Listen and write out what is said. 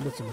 什么